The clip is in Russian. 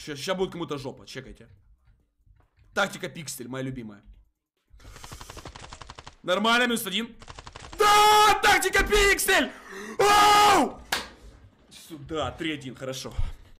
Сейчас, сейчас будет кому-то жопа, чекайте. Тактика пиксель, моя любимая. Нормально, минус один. Да, тактика пиксель! Оу! Сюда, 3-1, хорошо.